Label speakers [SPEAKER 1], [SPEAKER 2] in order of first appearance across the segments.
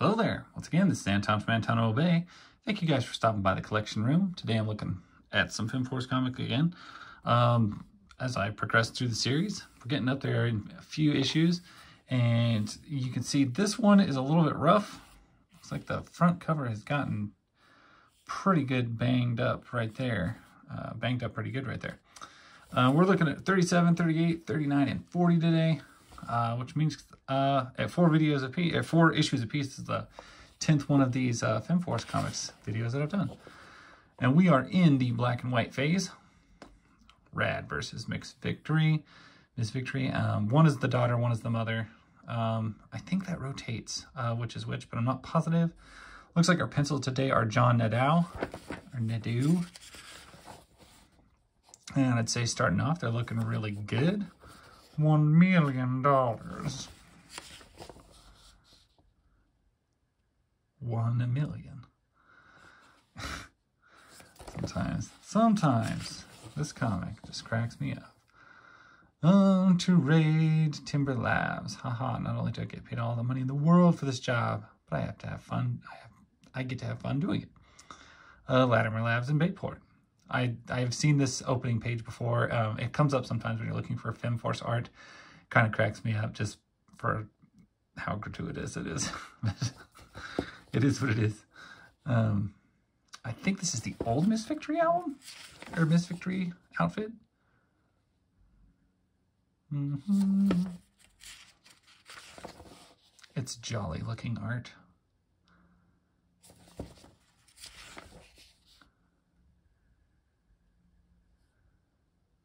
[SPEAKER 1] Hello there. Once again, this is Anton from Anton Obey. Thank you guys for stopping by the collection room. Today I'm looking at some FemForce comic again. Um, as I progress through the series, we're getting up there in a few issues. And you can see this one is a little bit rough. Looks like the front cover has gotten pretty good banged up right there. Uh, banged up pretty good right there. Uh, we're looking at 37, 38, 39, and 40 today uh, which means uh, at four videos a piece, at four issues a piece is the 10th one of these uh, FemForce Comics videos that I've done. And we are in the black and white phase. Rad versus Mixed Victory. Miss Victory. Um, one is the daughter, one is the mother. Um, I think that rotates uh, which is which, but I'm not positive. Looks like our pencils today are John Nadeau, or Nadeau. And I'd say starting off, they're looking really good one million dollars. One million. sometimes, sometimes this comic just cracks me up. On to raid Timber Labs. Haha, not only do I get paid all the money in the world for this job, but I have to have fun. I have, I get to have fun doing it. Uh, Latimer Labs in Bayport. I, I've seen this opening page before. Um, it comes up sometimes when you're looking for FemForce art. Kind of cracks me up just for how gratuitous it is. it is what it is. Um, I think this is the old Miss Victory album? Or Miss Victory outfit? Mm -hmm. It's jolly looking art.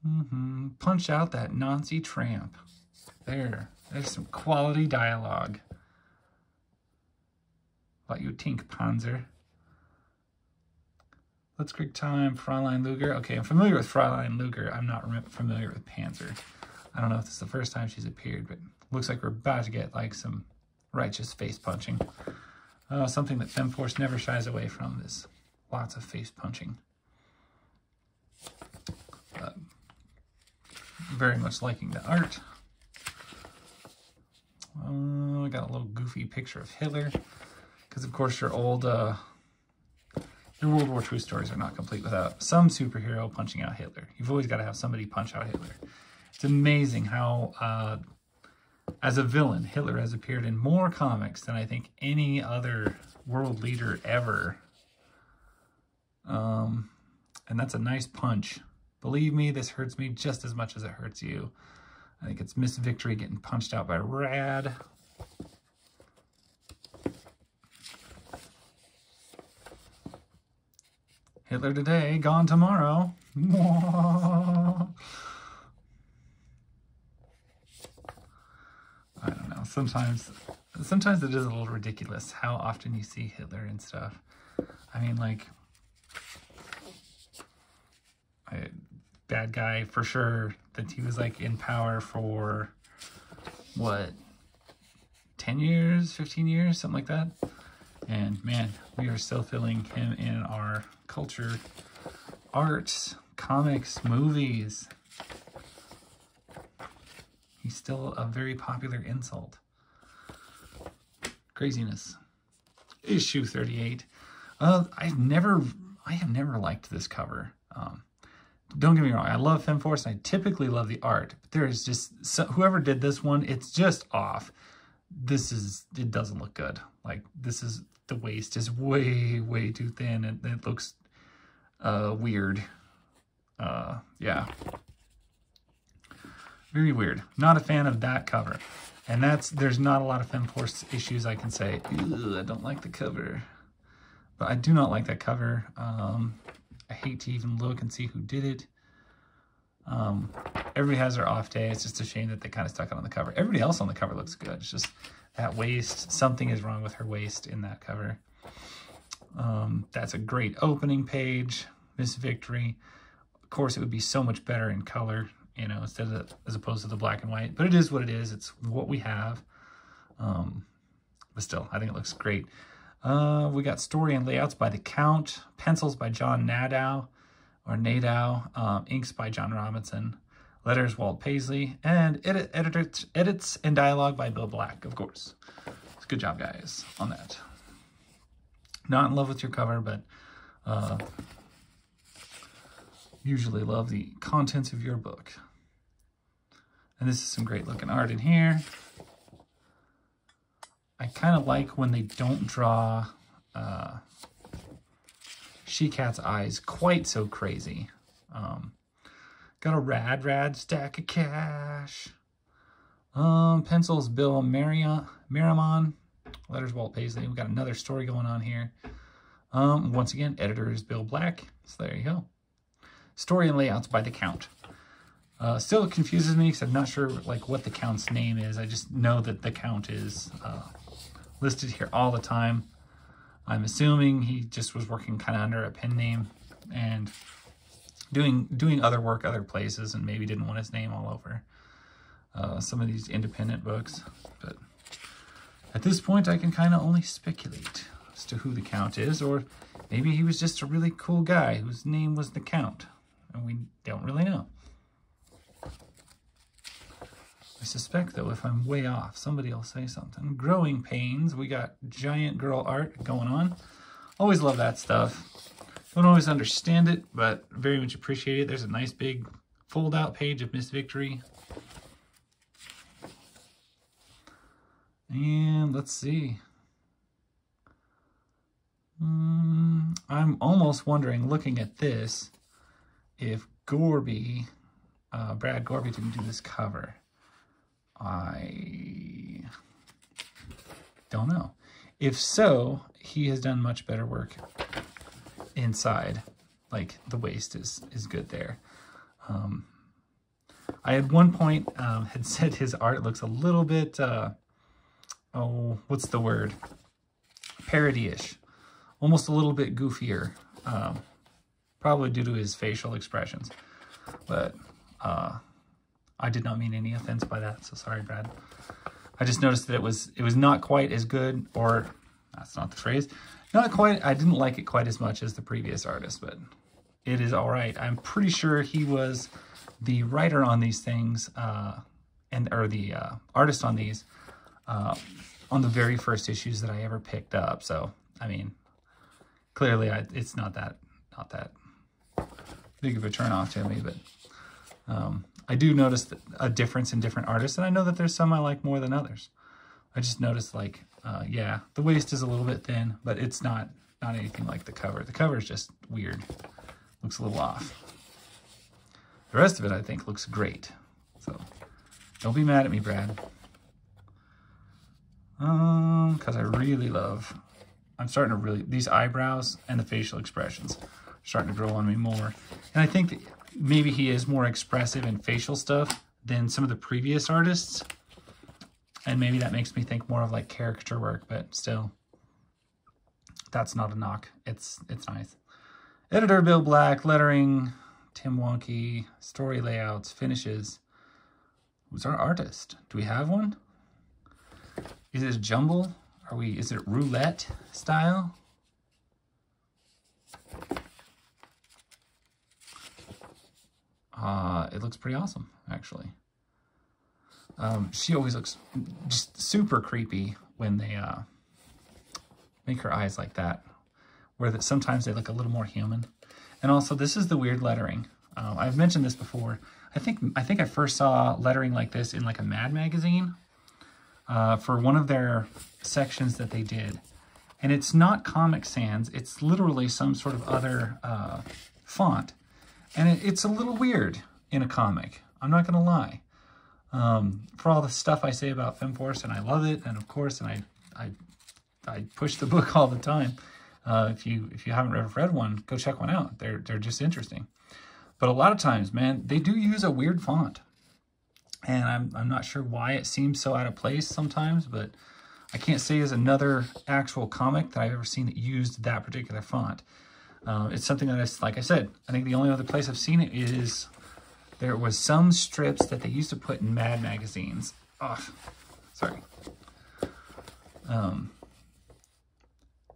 [SPEAKER 1] Mm -hmm. Punch out that Nazi tramp. There. There's some quality dialogue. What you think, Panzer? Let's Blitzkrieg Time, Fräulein Luger. Okay, I'm familiar with Fräulein Luger. I'm not familiar with Panzer. I don't know if this is the first time she's appeared, but looks like we're about to get like some righteous face punching. Uh, something that FemForce never shies away from is lots of face punching. Uh, very much liking the art. Uh, got a little goofy picture of Hitler. Because, of course, your old, uh, your World War II stories are not complete without some superhero punching out Hitler. You've always got to have somebody punch out Hitler. It's amazing how, uh, as a villain, Hitler has appeared in more comics than I think any other world leader ever. Um, and that's a nice punch. Believe me, this hurts me just as much as it hurts you. I think it's Miss Victory getting punched out by Rad. Hitler today, gone tomorrow. I don't know. Sometimes, sometimes it is a little ridiculous how often you see Hitler and stuff. I mean, like, I, bad guy for sure. That he was like in power for what, 10 years, 15 years, something like that. And man, we are still feeling him in our culture, arts, comics, movies. He's still a very popular insult. Craziness. Issue 38. Uh, I've never, I have never liked this cover. Um, don't get me wrong, I love FemForce and I typically love the art, but there is just, so, whoever did this one, it's just off. This is, it doesn't look good. Like, this is, the waist is way, way too thin and it looks uh, weird. Uh, yeah. Very weird. Not a fan of that cover. And that's, there's not a lot of FemForce issues I can say, I don't like the cover. But I do not like that cover. Um, I hate to even look and see who did it. Um, everybody has their off day. It's just a shame that they kind of stuck it on the cover. Everybody else on the cover looks good. It's just that waist. Something is wrong with her waist in that cover. Um, that's a great opening page. Miss Victory. Of course, it would be so much better in color, you know, instead of as opposed to the black and white. But it is what it is. It's what we have. Um, but still, I think it looks great. Uh, we got story and layouts by The Count, pencils by John Nadeau, or Nadeau, um, inks by John Robinson, letters Walt Paisley, and edit, editors, edits and dialogue by Bill Black, of course. It's good job, guys, on that. Not in love with your cover, but uh, usually love the contents of your book. And this is some great looking art in here. I kind of like when they don't draw uh, She-Cat's eyes quite so crazy. Um, got a rad, rad stack of cash. Um, pencils, Bill Marion, Marimon. Letters, Walt Paisley. We got another story going on here. Um, once again, editor is Bill Black. So there you go. Story and layouts by the Count. Uh, still confuses me because I'm not sure like what the Count's name is. I just know that the Count is uh, listed here all the time. I'm assuming he just was working kind of under a pen name and doing doing other work other places and maybe didn't want his name all over uh, some of these independent books. But at this point, I can kind of only speculate as to who the Count is, or maybe he was just a really cool guy whose name was the Count, and we don't really know. I suspect, though, if I'm way off, somebody will say something. Growing Pains, we got giant girl art going on. Always love that stuff. Don't always understand it, but very much appreciate it. There's a nice big fold-out page of Miss Victory. And let's see. Mm, I'm almost wondering, looking at this, if Gorby, uh, Brad Gorby didn't do this cover. I don't know. If so, he has done much better work inside. Like the waist is, is good there. Um, I at one point um, had said his art looks a little bit, uh, oh, what's the word? Parody-ish. Almost a little bit goofier. Um, probably due to his facial expressions. But uh, I did not mean any offense by that, so sorry, Brad. I just noticed that it was it was not quite as good, or that's not the phrase, not quite, I didn't like it quite as much as the previous artist, but it is all right. I'm pretty sure he was the writer on these things, uh, and or the uh, artist on these, uh, on the very first issues that I ever picked up. So, I mean, clearly I, it's not that, not that big of a turnoff to me, but um, I do notice a difference in different artists, and I know that there's some I like more than others. I just noticed, like, uh, yeah, the waist is a little bit thin, but it's not not anything like the cover. The cover is just weird. Looks a little off. The rest of it, I think, looks great. So, don't be mad at me, Brad. Um, because I really love, I'm starting to really, these eyebrows and the facial expressions starting to grow on me more. And I think that maybe he is more expressive in facial stuff than some of the previous artists. And maybe that makes me think more of like caricature work, but still, that's not a knock. It's it's nice. Editor Bill Black, lettering, Tim Twonky, story layouts, finishes. Who's our artist? Do we have one? Is it jumble? Are we, is it roulette style? Uh, it looks pretty awesome, actually. Um, she always looks just super creepy when they uh, make her eyes like that, where that sometimes they look a little more human. And also, this is the weird lettering. Um, I've mentioned this before. I think I think I first saw lettering like this in like a Mad magazine uh, for one of their sections that they did. And it's not Comic Sans. It's literally some sort of other uh, font. And it, it's a little weird in a comic. I'm not going to lie. Um, for all the stuff I say about FemForce, and I love it, and of course, and I, I, I push the book all the time. Uh, if you if you haven't ever read one, go check one out. They're they're just interesting. But a lot of times, man, they do use a weird font, and I'm I'm not sure why it seems so out of place sometimes. But I can't say as another actual comic that I've ever seen that used that particular font. Uh, it's something that, is, like I said, I think the only other place I've seen it is there was some strips that they used to put in Mad magazines. Sorry. Um,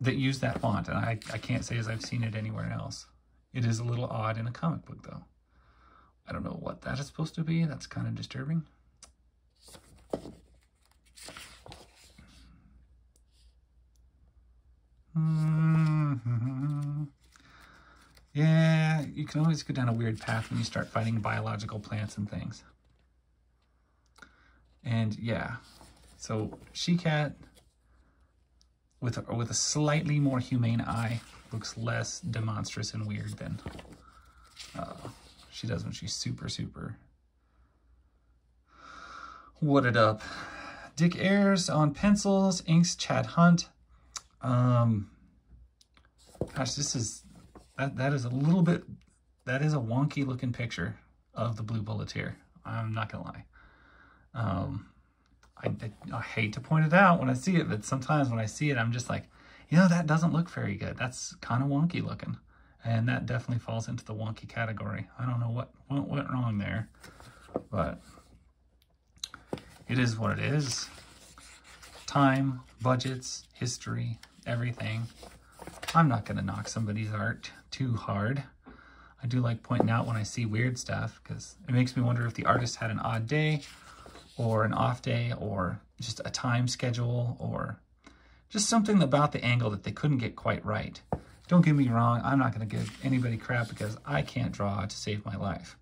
[SPEAKER 1] that use that font, and I, I can't say as I've seen it anywhere else. It is a little odd in a comic book, though. I don't know what that is supposed to be. That's kind of disturbing. Mm-hmm. Yeah, you can always go down a weird path when you start fighting biological plants and things. And yeah, so she-cat with a, with a slightly more humane eye looks less demonstrous and weird than uh, she does when she's super, super wooded up. Dick Ayers on pencils, inks Chad Hunt. Um, gosh, this is, that, that is a little bit, that is a wonky looking picture of the Blue Bulleteer. I'm not gonna lie. Um, I, I, I hate to point it out when I see it, but sometimes when I see it, I'm just like, you know, that doesn't look very good. That's kind of wonky looking. And that definitely falls into the wonky category. I don't know what, what went wrong there, but it is what it is. Time, budgets, history, everything. I'm not going to knock somebody's art too hard. I do like pointing out when I see weird stuff because it makes me wonder if the artist had an odd day or an off day or just a time schedule or just something about the angle that they couldn't get quite right. Don't get me wrong, I'm not going to give anybody crap because I can't draw to save my life.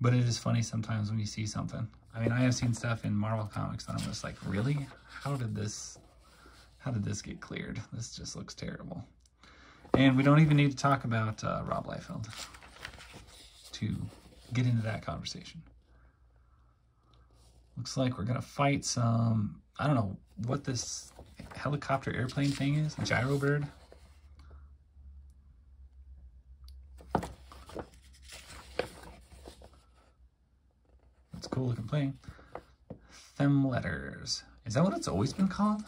[SPEAKER 1] But it is funny sometimes when you see something. I mean, I have seen stuff in Marvel Comics that I'm just like, really? How did this, how did this get cleared? This just looks terrible. And we don't even need to talk about uh, Rob Liefeld to get into that conversation. Looks like we're going to fight some, I don't know what this helicopter airplane thing is, gyro bird. That's cool looking plane. Fem letters. Is that what it's always been called?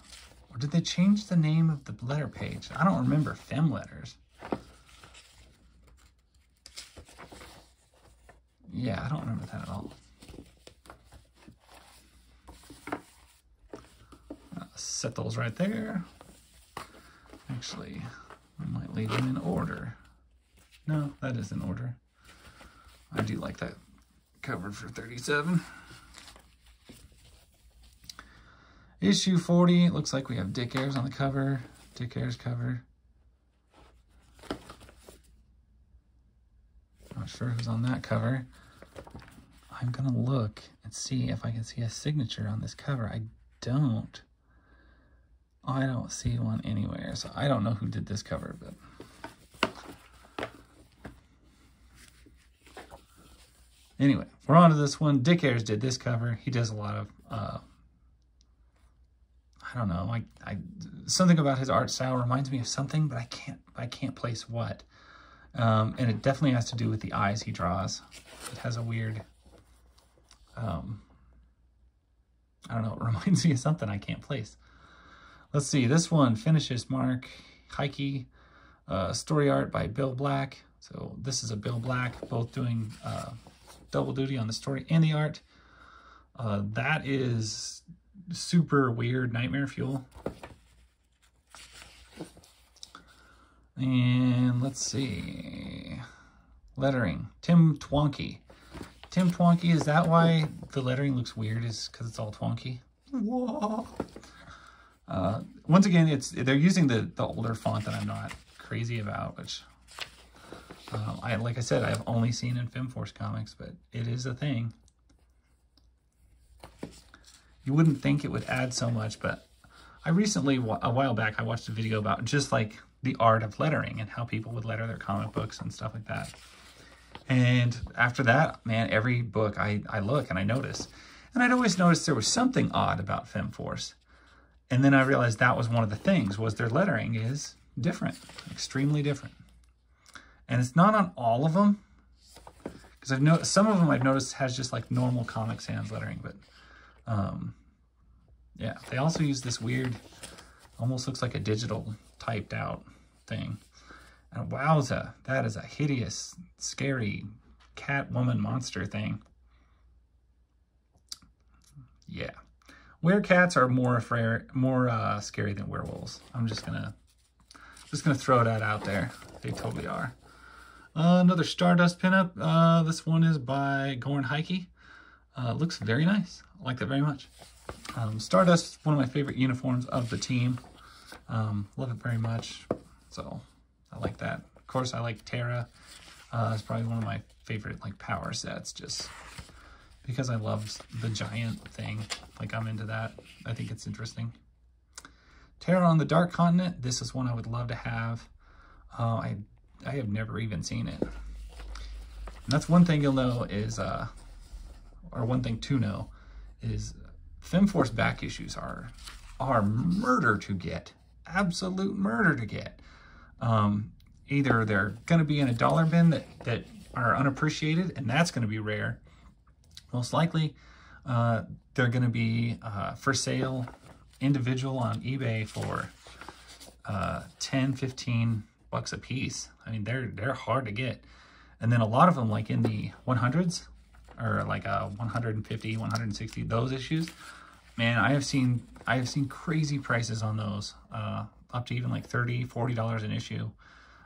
[SPEAKER 1] Or did they change the name of the letter page? I don't remember fem letters. Yeah, I don't remember that at all. Uh, set those right there. Actually, I might leave them in order. No, that is in order. I do like that covered for 37. Issue 40, it looks like we have Dick Ayers on the cover. Dick Ayers cover. Not sure who's on that cover. I'm gonna look and see if I can see a signature on this cover. I don't. I don't see one anywhere, so I don't know who did this cover, but... Anyway, we're on to this one. Dick Ayers did this cover. He does a lot of, uh, I don't know, like I, something about his art style reminds me of something, but I can't, I can't place what. Um, and it definitely has to do with the eyes he draws. It has a weird, um, I don't know, it reminds me of something I can't place. Let's see, this one finishes Mark Heike, uh, story art by Bill Black. So this is a Bill Black, both doing uh, double duty on the story and the art. Uh, that is super weird Nightmare Fuel. And let's see, lettering, Tim Twonky. Tim Twonky, is that why the lettering looks weird? Is because it's all twonky? Whoa. Uh, once again, it's they're using the, the older font that I'm not crazy about, which uh, I like I said, I've only seen in FemForce comics, but it is a thing. You wouldn't think it would add so much, but I recently, a while back, I watched a video about just like the art of lettering and how people would letter their comic books and stuff like that. And after that, man, every book I, I look and I notice. And I'd always noticed there was something odd about FemForce. And then I realized that was one of the things, was their lettering is different, extremely different. And it's not on all of them, because I've noticed, some of them I've noticed has just like normal Comic Sans lettering, but um, yeah, they also use this weird, almost looks like a digital typed out thing. And wowza, that is a hideous, scary cat woman monster thing. Yeah. Werecats are more afraid, more uh, scary than werewolves. I'm just gonna, just gonna throw that out there. They totally are. Uh, another Stardust pinup. Uh, this one is by Gorn Heike. Uh, looks very nice. I like that very much. Um, Stardust, one of my favorite uniforms of the team. Um, love it very much. So I like that. Of course, I like Terra. Uh, it's probably one of my favorite like power sets just because I love the giant thing. Like I'm into that. I think it's interesting. Terra on the Dark Continent. This is one I would love to have. Uh, I I have never even seen it. And that's one thing you'll know is, uh, or one thing to know is FemForce back issues are are murder to get, absolute murder to get. Um, either they're going to be in a dollar bin that that are unappreciated, and that's going to be rare. Most likely, uh, they're going to be uh, for sale individual on eBay for uh, 10, 15 bucks a piece. I mean, they're they're hard to get. And then a lot of them, like in the 100s, or like a 150, 160, those issues, man, I have seen I have seen crazy prices on those, uh, up to even like 30, 40 dollars an issue.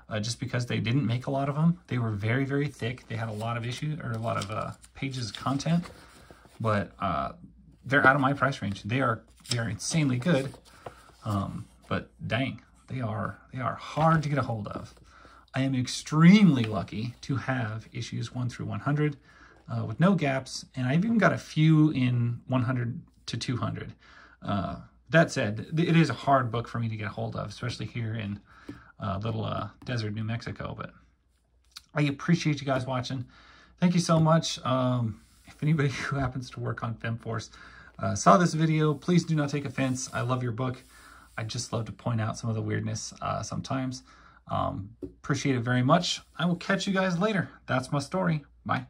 [SPEAKER 1] Uh, just because they didn't make a lot of them. They were very, very thick. They had a lot of issues or a lot of uh, pages of content, but uh, they're out of my price range. They are they are insanely good, um, but dang, they are they are hard to get a hold of. I am extremely lucky to have issues 1 through 100 uh, with no gaps, and I've even got a few in 100 to 200. Uh, that said, it is a hard book for me to get a hold of, especially here in uh, little uh, desert New Mexico, but I appreciate you guys watching. Thank you so much. Um, if anybody who happens to work on FemForce uh, saw this video, please do not take offense. I love your book. I just love to point out some of the weirdness uh, sometimes. Um, appreciate it very much. I will catch you guys later. That's my story. Bye.